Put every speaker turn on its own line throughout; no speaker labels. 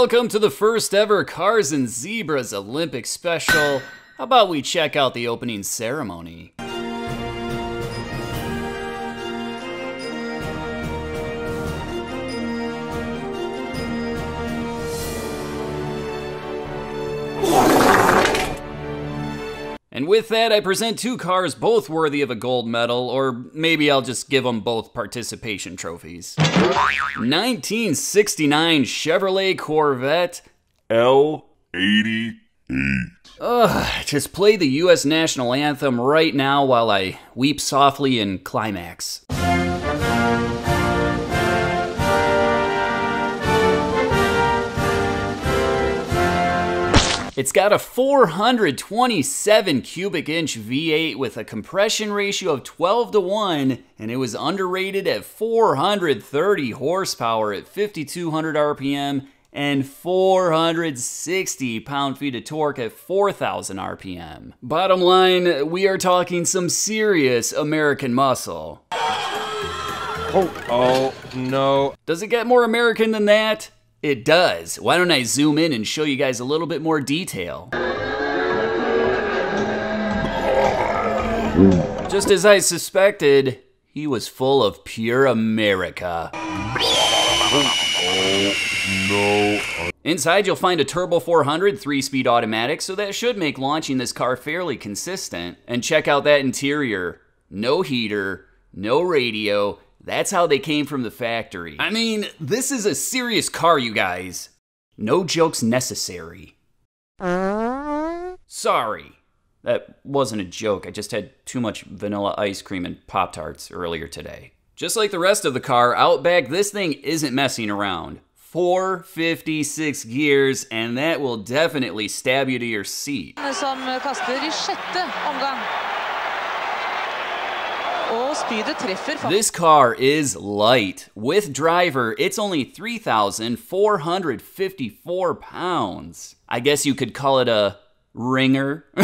Welcome to the first ever Cars and Zebras Olympic special. How about we check out the opening ceremony? With that, I present two cars both worthy of a gold medal, or maybe I'll just give them both participation trophies. 1969 Chevrolet Corvette
L88.
Ugh, just play the US national anthem right now while I weep softly in climax. It's got a 427 cubic inch V8 with a compression ratio of 12 to 1, and it was underrated at 430 horsepower at 5200 RPM and 460 pound feet of torque at 4,000 RPM. Bottom line, we are talking some serious American muscle.
Oh, oh, no.
Does it get more American than that? It does. Why don't I zoom in and show you guys a little bit more detail? Just as I suspected, he was full of pure America.
No.
Inside, you'll find a Turbo 400 3 speed automatic, so that should make launching this car fairly consistent. And check out that interior no heater, no radio. That's how they came from the factory. I mean, this is a serious car, you guys. No jokes necessary. Sorry. That wasn't a joke. I just had too much vanilla ice cream and Pop Tarts earlier today. Just like the rest of the car, out back, this thing isn't messing around. 456 gears, and that will definitely stab you to your seat.
som kaster i sjette omgang.
This car is light. With driver, it's only 3,454 pounds. I guess you could call it a ringer.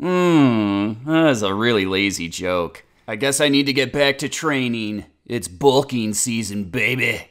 Mmm, that's a really lazy joke. I guess I need to get back to training. It's bulking season, baby.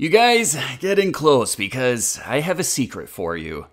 You
guys, getting close because I have a secret for you.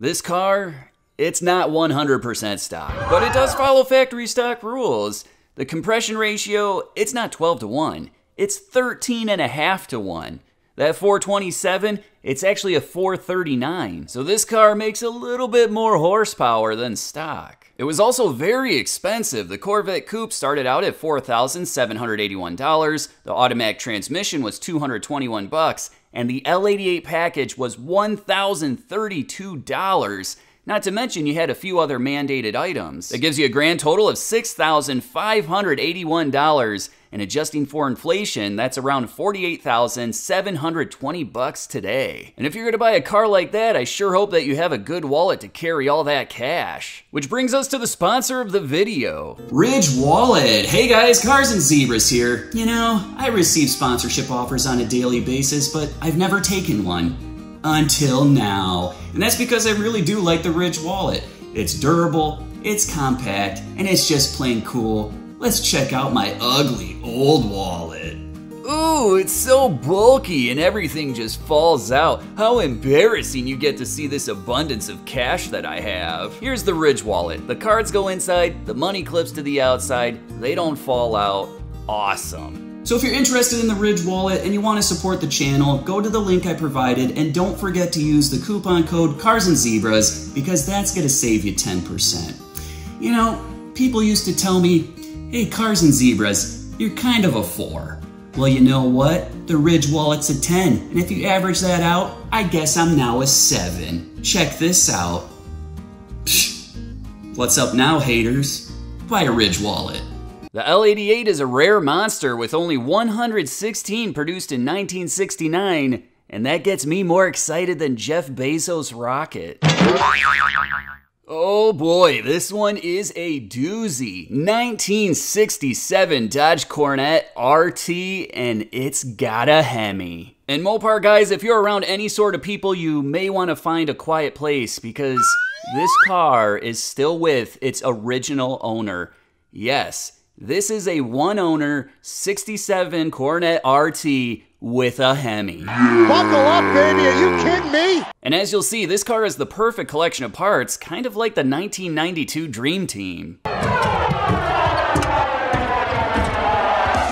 This car, it's not 100% stock, but it does follow factory stock rules. The compression ratio, it's not 12 to 1, it's 13 and a half to 1. That 427, it's actually a 439. So this car makes a little bit more horsepower than stock. It was also very expensive. The Corvette Coupe started out at $4,781. The automatic transmission was 221 bucks, and the L88 package was $1,032. Not to mention you had a few other mandated items. That gives you a grand total of $6,581 and adjusting for inflation, that's around 48,720 bucks today. And if you're going to buy a car like that, I sure hope that you have a good wallet to carry all that cash. Which brings us to the sponsor of the video, Ridge Wallet. Hey guys, Cars and Zebras here. You know, I receive sponsorship offers on a daily basis, but I've never taken one until now. And that's because I really do like the Ridge wallet. It's durable, it's compact, and it's just plain cool. Let's check out my ugly old wallet. Ooh, it's so bulky and everything just falls out. How embarrassing you get to see this abundance of cash that I have. Here's the Ridge wallet. The cards go inside, the money clips to the outside, they don't fall out. Awesome. So if you're interested in the Ridge wallet and you want to support the channel, go to the link I provided and don't forget to use the coupon code Cars and Zebras because that's going to save you 10%. You know, people used to tell me, hey, Cars and Zebras, you're kind of a 4. Well, you know what? The Ridge wallet's a 10, and if you average that out, I guess I'm now a 7. Check this out. What's up now, haters? Buy a Ridge wallet. The L88 is a rare monster with only 116 produced in 1969, and that gets me more excited than Jeff Bezos' rocket. Oh boy, this one is a doozy. 1967 Dodge Coronet RT, and it's got a Hemi. And Mopar guys, if you're around any sort of people, you may want to find a quiet place because this car is still with its original owner. Yes, This is a one owner 67 Coronet RT with a Hemi.
Buckle up, baby. Are you kidding me?
And as you'll see, this car has the perfect collection of parts, kind of like the 1992 Dream Team.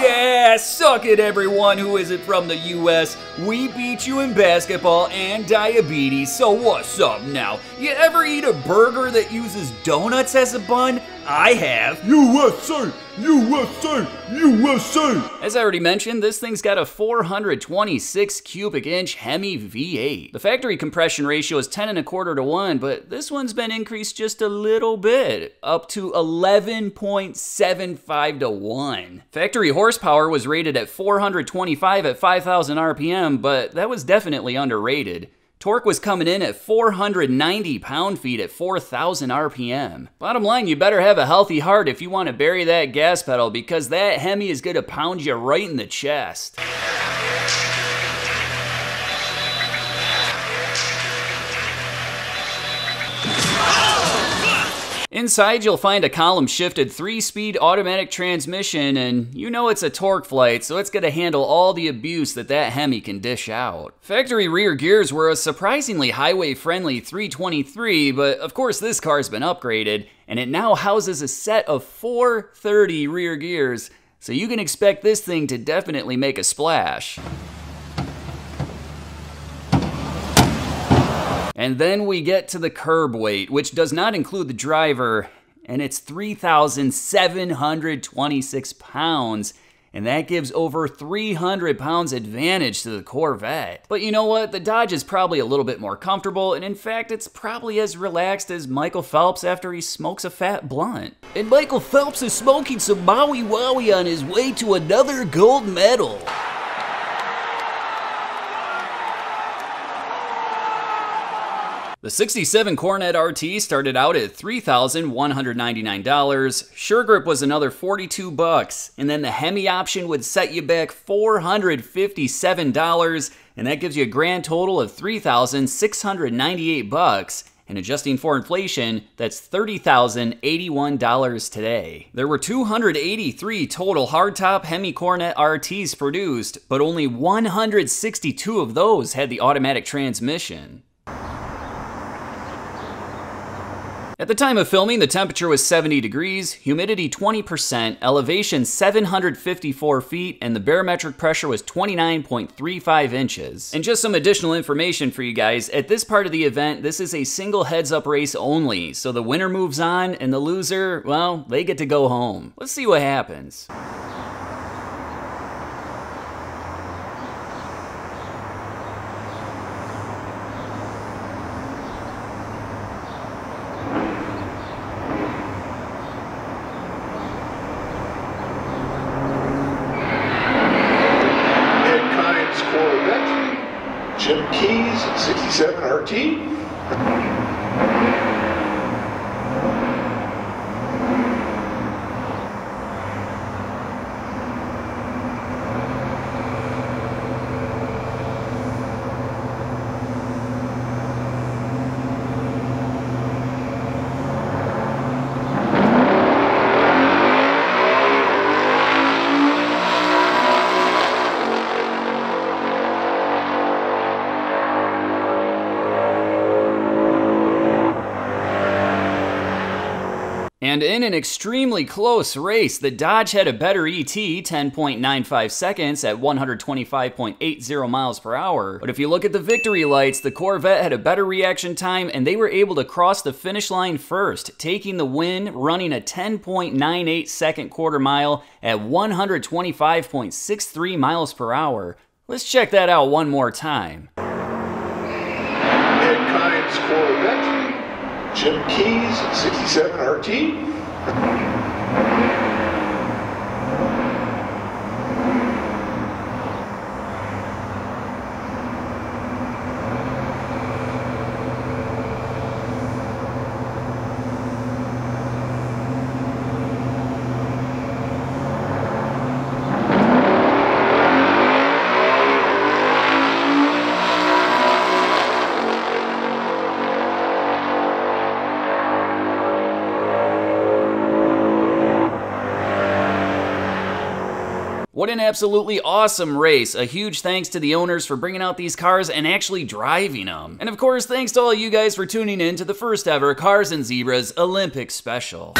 Yeah, suck it, everyone who isn't from the US. We beat you in basketball and diabetes, so what's up now? You ever eat a burger that uses donuts as a bun? I have.
USA! USA! USA!
As I already mentioned, this thing's got a 426 cubic inch Hemi V8. The factory compression ratio is 10 and a quarter to 1, but this one's been increased just a little bit, up to 11.75 to 1. Factory horsepower was rated at 425 at 5,000 RPM, but that was definitely underrated. Torque was coming in at 490 pound feet at 4,000 RPM. Bottom line, you better have a healthy heart if you want to bury that gas pedal because that Hemi is going to pound you right in the chest. Inside, you'll find a column shifted 3 speed automatic transmission, and you know it's a TorqueFlite, so it's gonna handle all the abuse that that Hemi can dish out. Factory rear gears were a surprisingly highway friendly 323, but of course, this car's been upgraded, and it now houses a set of 430 rear gears, so you can expect this thing to definitely make a splash. And then we get to the curb weight, which does not include the driver, and it's 3,726 pounds. And that gives over 300 pounds advantage to the Corvette. But you know what? The Dodge is probably a little bit more comfortable, and in fact, it's probably as relaxed as Michael Phelps after he smokes a fat blunt. And Michael Phelps is smoking some Maui Wowie on his way to another gold medal. The 67 Coronet RT started out at $3,199. Sure Grip was another 42 bucks, and then the Hemi option would set you back $457, and that gives you a grand total of 3,698 bucks. And adjusting for inflation, that's $30,081 today. There were 283 total hardtop Hemi Coronet RTs produced, but only 162 of those had the automatic transmission. At the time of filming, the temperature was 70 degrees, humidity 20%, elevation 754 feet, and the barometric pressure was 29.35 inches. And just some additional information for you guys, at this part of the event, this is a single heads up race only, so the winner moves on, and the loser, well, they get to go home. Let's see what happens.
Jim Keys 67 RT.
And in an extremely close race, the Dodge had a better ET, 10.95 seconds at 125.80 miles per hour. But if you look at the victory lights, the Corvette had a better reaction time and they were able to cross the finish line first, taking the win, running a 10.98 second quarter mile at 125.63 miles per hour. Let's check that out one more time.
Jim Keys 67 RT.
What an absolutely awesome race. A huge thanks to the owners for bringing out these cars and actually driving them. And of course, thanks to all you guys for tuning in to the first ever Cars and Zebras Olympic special.